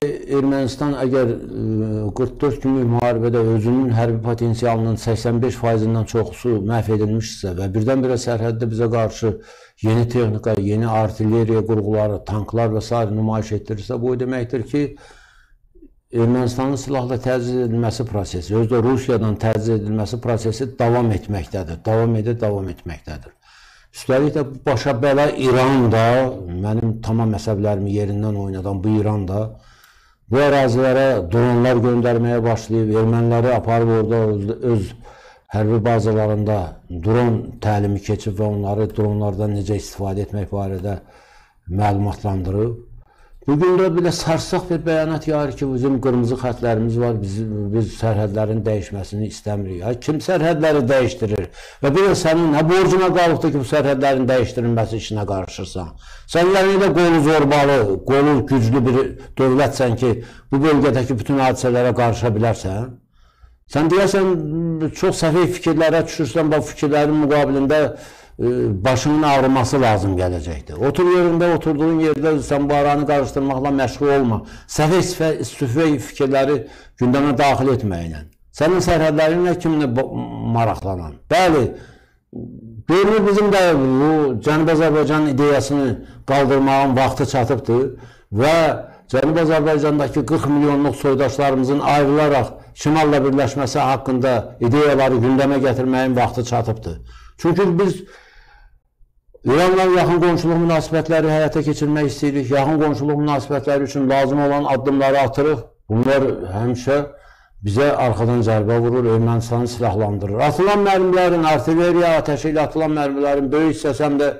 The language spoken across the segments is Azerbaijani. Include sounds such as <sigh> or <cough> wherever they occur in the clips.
Ermənistan əgər e, 44 günlük müharibədə özünün hərbi potensialının 85%-dən çoxusu məhv edilmişsə və birdən-birə sərhəddə bizə qarşı yeni texnika, yeni artilleriya qurğuları, tanklar və s. nümayiş etdirirsə, bu o deməkdir ki, Ermənistanın silahla təchiz edilməsi prosesi, özü də Rusiyadan təchiz edilməsi prosesi davam etməkdədir. Davam edir, davam etməkdədir. Üstəlik də başa bəla İran da, mənim tamam əsəblərimi yerindən oynadan bu İran da bu ərazilərə dronlar göndərməyə başlayıb, erməniləri aparıb orada öz, öz hərbi bazalarında dron təlimi keçib və onları dronlardan necə istifadə etmək barədə məlumatlandırıb. Bugün də belə sarsaq bir bəyanat yayır ki, bizim qırmızı xətlərimiz var, biz, biz sərhədlərin dəyişməsini istəmirik. Ha, kim sərhədləri dəyişdirir? Və bir də sənin nə borcuna qalıbdır ki, bu sərhədlərin dəyişdirilməsi işinə qarışırsan? Sən yəni də qolu zorbalı, qolu güclü bir dövlətsən ki, bu bölgədəki bütün hadisələrə qarışa bilərsən? Sən deyəsən, çox səfih fikirlərə düşürsən, bu fikirlərin müqabilində başının ağrıması lazım gələcəkdir. Otur yerində, oturduğun yerdə sən bu aranı qarışdırmaqla məşğul olma. Səfək süfey fikirləri gündəmə daxil etməklə. Sənin sərhədlərinlə kimlə maraqlanan? Bəli, görünür bizim də bu Cənubi Azərbaycan ideyasını qaldırmağın vaxtı çatıbdır və Cənubi Azərbaycandakı 40 milyonluq soydaşlarımızın ayrılaraq Şimalla birləşməsi haqqında ideyaları gündəmə gətirməyin vaxtı çatıbdır. Çünki biz İranla yaxın qonşuluq münasibətləri həyata keçirmək istəyirik. Yaxın qonşuluq münasibətləri üçün lazım olan addımları atırıq. Bunlar həmişə bizə arxadan zərbə vurur, Ermənistanı silahlandırır. Atılan mərmilərin, artilleriya atəşi ilə atılan mərmilərin böyük hissəsi həm də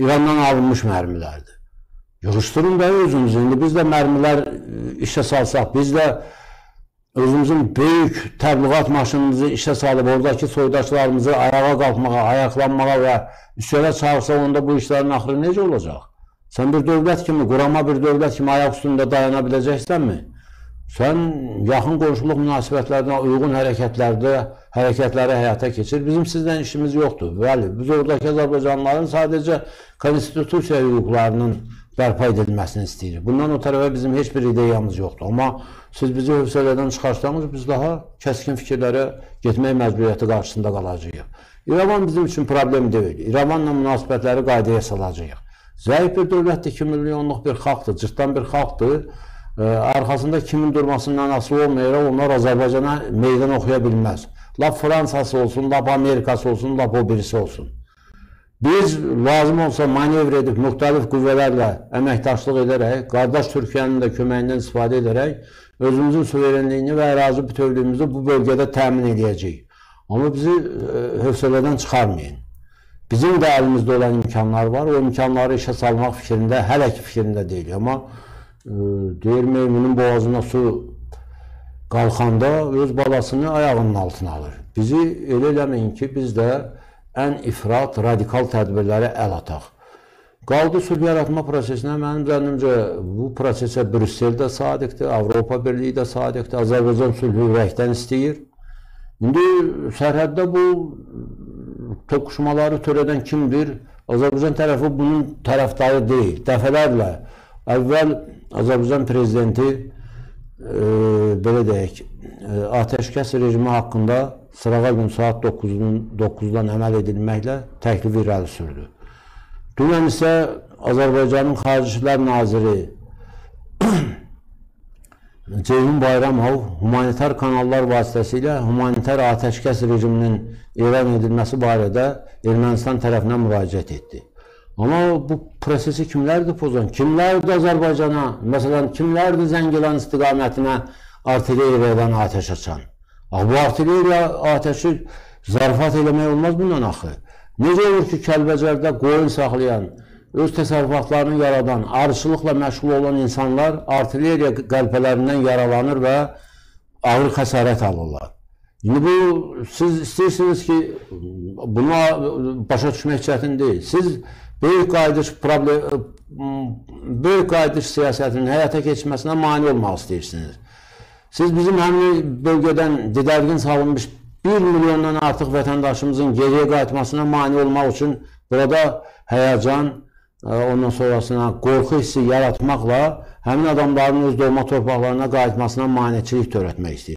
İrandan alınmış mərmilərdir. Yığışdırın da özünüzü. İndi biz də mərmilər işə salsaq, biz də özümüzün böyük təbliğat maşınımızı işə salıb oradakı soydaşlarımızı ayağa qalxmağa, ayaqlanmağa və üsələ çağırsa onda bu işlərin axırı necə olacaq? Sən bir dövlət kimi, qurama bir dövlət kimi ayaq üstündə dayana biləcəksənmi? Sən yaxın qonşuluq münasibətlərinə uyğun hərəkətlərdə hərəkətləri həyata keçir. Bizim sizdən işimiz yoxdur. Bəli, biz oradakı Azərbaycanlıların sadəcə konstitusiya hüquqlarının bərpa edilməsini istəyirik. Bundan o tərəfə bizim heç bir ideyamız yoxdur. Amma siz bizi hövsələdən çıxarsanız, biz daha kəskin fikirlərə getmək məcburiyyəti qarşısında qalacağıq. İrəvan bizim üçün problem deyil. İrəvanla münasibətləri qaydaya salacağıq. Zəif bir dövlətdir, 2 milyonluq bir xalqdır, cırtdan bir xalqdır. Ə, arxasında kimin durmasından asılı olmayaraq onlar Azərbaycana meydan oxuya bilməz. Lap Fransası olsun, lap Amerikası olsun, lap o birisi olsun. Biz lazım olsa manevr edib müxtəlif qüvvələrlə əməkdaşlıq edərək, qardaş Türkiyənin də köməyindən istifadə edərək özümüzün suverenliyini və ərazi bütövlüyümüzü bu bölgədə təmin edəcəyik. Amma bizi e, hövsələdən çıxarmayın. Bizim də əlimizdə olan imkanlar var. O imkanları işə salmaq fikrində, hələ ki fikrində deyil. Amma e, deyir meymunun boğazına su qalxanda öz balasını ayağının altına alır. Bizi elə eləməyin ki, biz də ən ifrat, radikal tədbirlərə əl ataq. Qaldı sülh yaratma prosesinə, mənim zənnimcə bu prosesə Brüssel də sadiqdir, Avropa Birliyi də sadiqdir, Azərbaycan sülhü ürəkdən istəyir. İndi sərhəddə bu toqquşmaları törədən kimdir? Azərbaycan tərəfi bunun tərəfdarı deyil. Dəfələrlə əvvəl Azərbaycan prezidenti e, belə deyək, e, atəşkəs rejimi haqqında sırağa gün saat 9-dan 9-dan əməl edilməklə təklifi irəli sürdü. Dünən isə Azərbaycanın Xarici İşlər Naziri <clears throat> Ceyhun Bayramov humanitar kanallar vasitəsilə humanitar atəşkəs rejiminin elan edilməsi barədə Ermənistan tərəfinə müraciət etdi. Amma bu prosesi kimlərdir pozan? Kimlərdir Azərbaycana, məsələn, kimlərdir Zəngilan istiqamətinə artilleriyadan atəş açan? Axı bu artilleriya atəşi zarafat eləmək olmaz bundan axı. Necə olur ki, Kəlbəcərdə qoyun saxlayan, öz təsərrüfatlarını yaradan, arıçılıqla məşğul olan insanlar artilleriya qəlpələrindən yaralanır və ağır xəsarət alırlar. İndi bu, siz istəyirsiniz ki, buna başa düşmək çətin deyil. Siz böyük qayıdış problem, böyük qayıdış siyasətinin həyata keçməsinə mani olmaq istəyirsiniz. Siz bizim həmin bölgədən didərgin salınmış 1 milyondan artıq vətəndaşımızın geriyə qayıtmasına mani olmaq üçün burada həyəcan, e, ondan sonrasına qorxu hissi yaratmaqla həmin adamların öz doğma torpaqlarına qayıtmasına maneçilik törətmək istəyir.